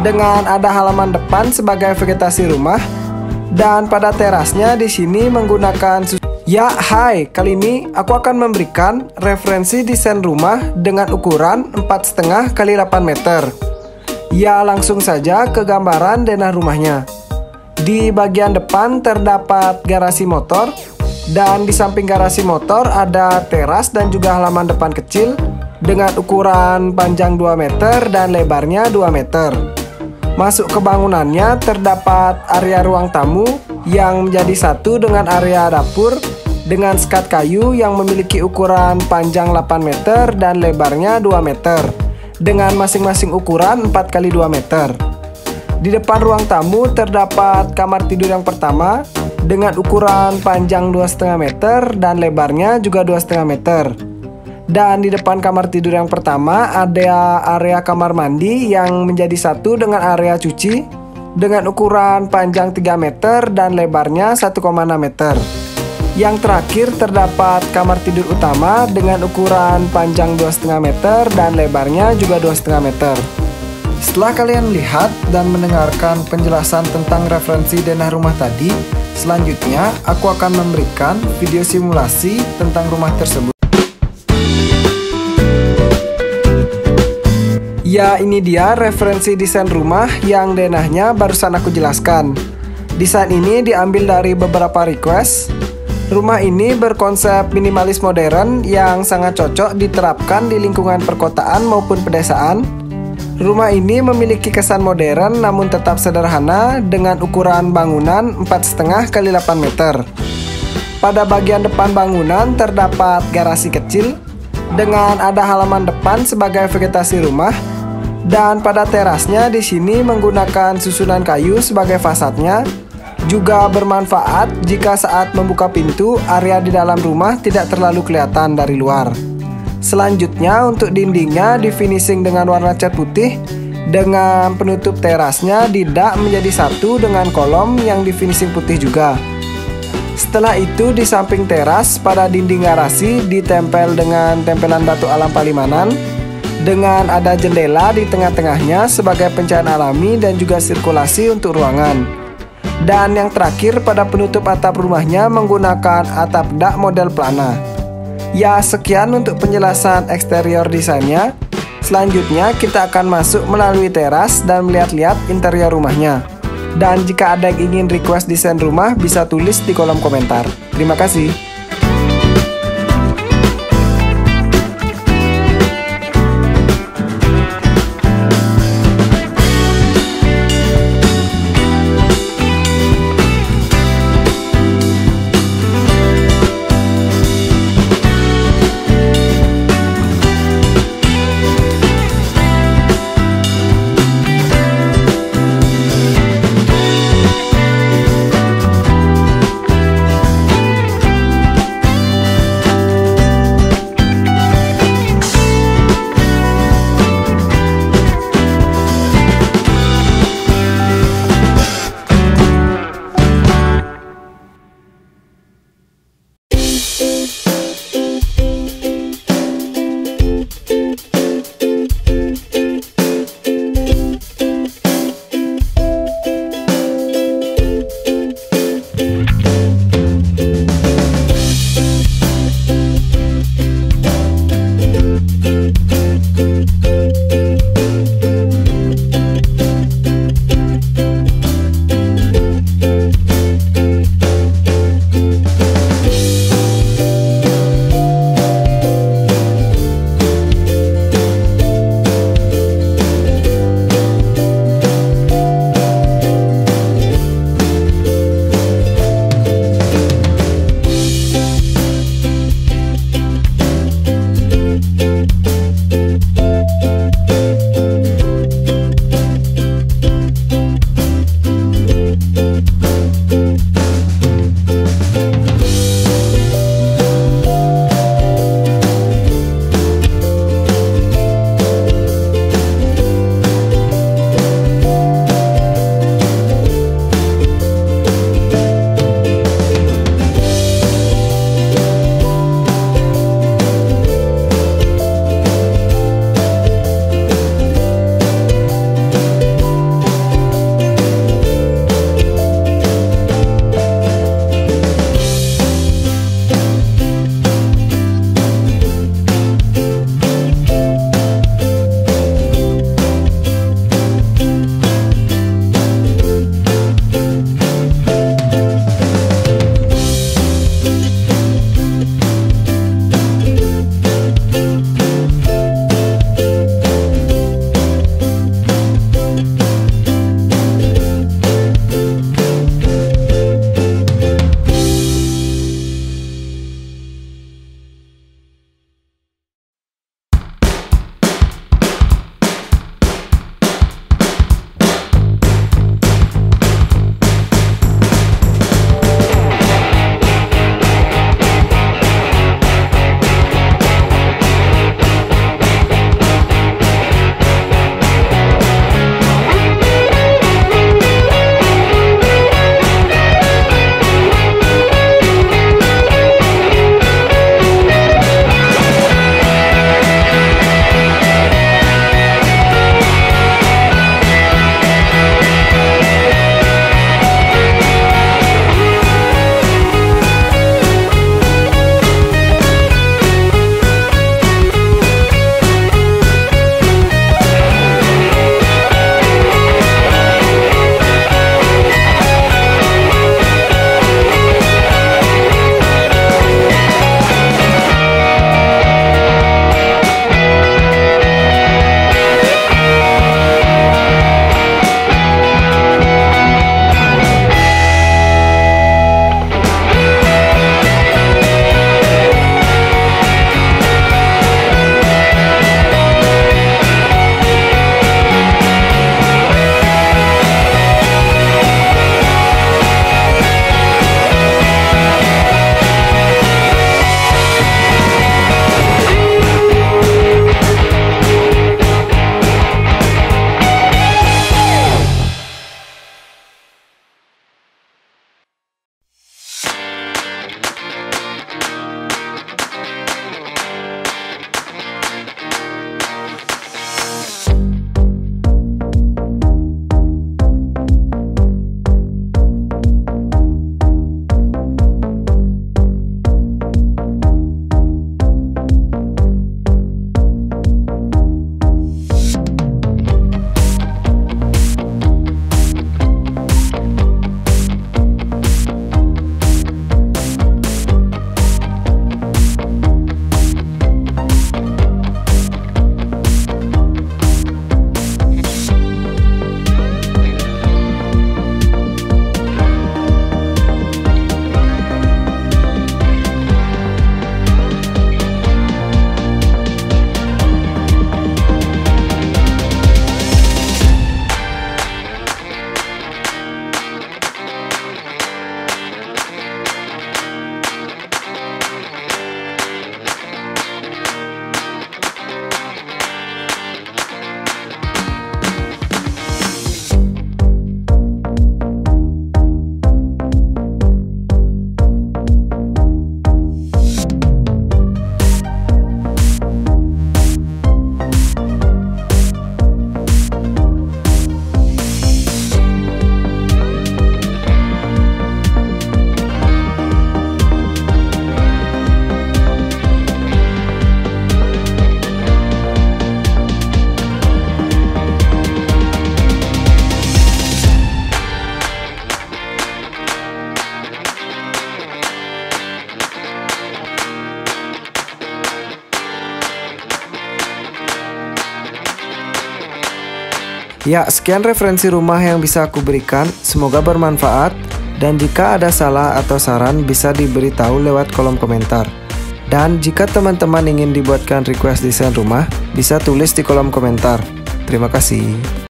dengan ada halaman depan sebagai vegetasi rumah dan pada terasnya di sini menggunakan Ya, hai. Kali ini aku akan memberikan referensi desain rumah dengan ukuran 4,5 kali 8 meter. Ya, langsung saja ke gambaran denah rumahnya. Di bagian depan terdapat garasi motor dan di samping garasi motor ada teras dan juga halaman depan kecil dengan ukuran panjang 2 meter dan lebarnya 2 meter. Masuk ke bangunannya terdapat area ruang tamu yang menjadi satu dengan area dapur dengan skat kayu yang memiliki ukuran panjang 8 meter dan lebarnya 2 meter dengan masing-masing ukuran 4 kali 2 meter. Di depan ruang tamu terdapat kamar tidur yang pertama dengan ukuran panjang 2,5 meter dan lebarnya juga 2,5 meter. Dan di depan kamar tidur yang pertama ada area kamar mandi yang menjadi satu dengan area cuci dengan ukuran panjang 3 meter dan lebarnya 1,6 meter. Yang terakhir terdapat kamar tidur utama dengan ukuran panjang 2,5 meter dan lebarnya juga 2,5 meter. Setelah kalian lihat dan mendengarkan penjelasan tentang referensi denah rumah tadi, selanjutnya aku akan memberikan video simulasi tentang rumah tersebut. Ya ini dia referensi desain rumah yang denahnya barusan aku jelaskan. Desain ini diambil dari beberapa request. Rumah ini berkonsep minimalis modern yang sangat cocok diterapkan di lingkungan perkotaan maupun pedesaan. Rumah ini memiliki kesan modern namun tetap sederhana dengan ukuran bangunan 4,5 x 8 meter. Pada bagian depan bangunan terdapat garasi kecil dengan ada halaman depan sebagai vegetasi rumah dan pada terasnya di sini menggunakan susunan kayu sebagai fasadnya juga bermanfaat jika saat membuka pintu area di dalam rumah tidak terlalu kelihatan dari luar. Selanjutnya untuk dindingnya di finishing dengan warna cat putih dengan penutup terasnya tidak menjadi satu dengan kolom yang di finishing putih juga. Setelah itu di samping teras pada dinding garasi ditempel dengan tempelan batu alam palimanan dengan ada jendela di tengah-tengahnya sebagai pencahayaan alami dan juga sirkulasi untuk ruangan. Dan yang terakhir pada penutup atap rumahnya menggunakan atap dak model plana. Ya sekian untuk penjelasan eksterior desainnya. Selanjutnya kita akan masuk melalui teras dan melihat-lihat interior rumahnya. Dan jika ada yang ingin request desain rumah bisa tulis di kolom komentar. Terima kasih. Ya, sekian referensi rumah yang bisa aku berikan. Semoga bermanfaat. Dan jika ada salah atau saran bisa diberitahu lewat kolom komentar. Dan jika teman-teman ingin dibuatkan request desain rumah, bisa tulis di kolom komentar. Terima kasih.